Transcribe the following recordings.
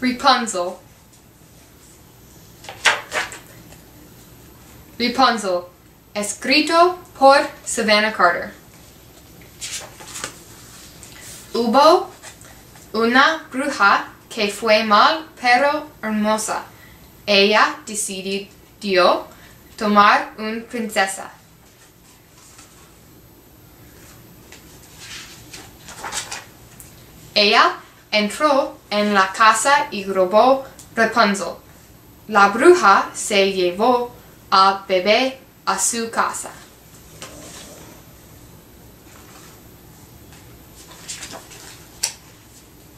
Rapunzel. Rapunzel. Escrito por Savannah Carter. Hubo una bruja que fue mal pero hermosa. Ella decidió tomar una princesa. Ella entró en la casa y robó Rapunzel. La bruja se llevó a bebé a su casa.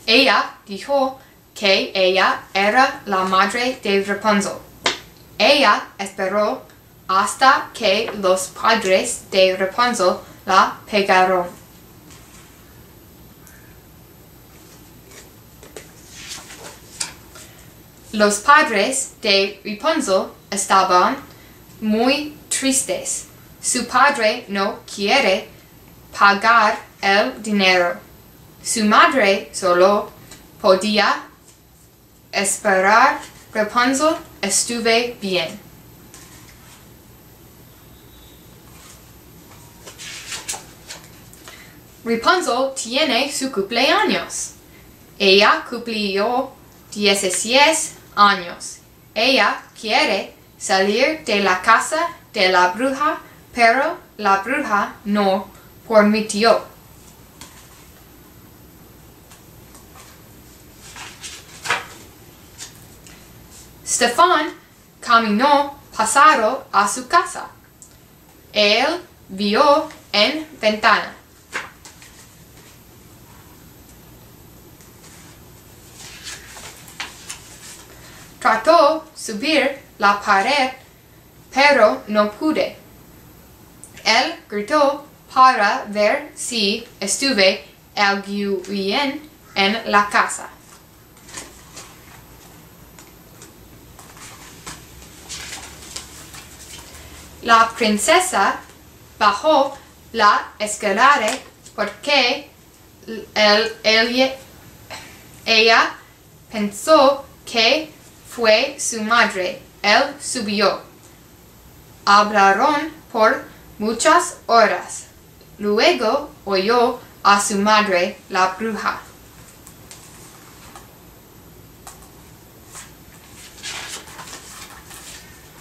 Ella dijo que ella era la madre de Rapunzel. Ella esperó hasta que los padres de Rapunzel la pegaron. Los padres de Rapunzel estaban muy tristes. Su padre no quiere pagar el dinero. Su madre solo podía esperar. Rapunzel estuve bien. Rapunzel tiene su cumpleaños. Ella cumplió 16 años. Ella quiere salir de la casa de la bruja, pero la bruja no permitió. Stefan caminó pasado a su casa. Él vio en ventana. Subir la pared, pero no pude. Él gritó para ver si estuve algo bien en la casa. La princesa bajó la escalera porque el- ella- ella pensó que fue su madre. Él subió. Hablaron por muchas horas. Luego oyó a su madre, la bruja.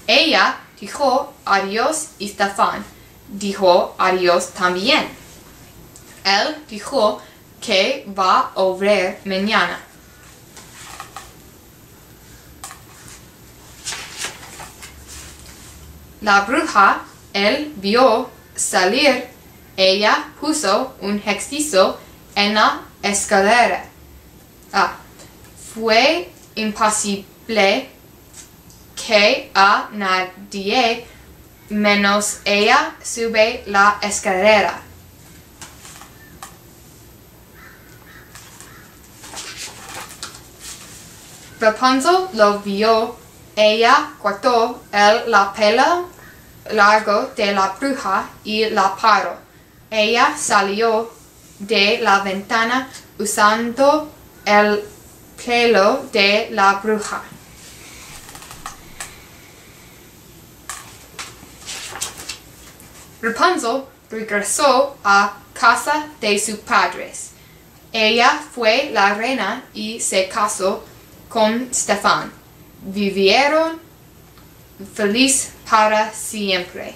Ella dijo adiós y Stefan dijo adiós también. Él dijo que va a volver mañana. La bruja, él vio salir, ella puso un hechizo en la escalera. Ah, fue imposible que a nadie menos ella sube la escalera. Rapunzel lo vio, ella cortó el la pelo largo de la bruja y la paró. Ella salió de la ventana usando el pelo de la bruja. Rapunzel regresó a casa de sus padres. Ella fue la reina y se casó con Stefan. vivieron feliz para siempre.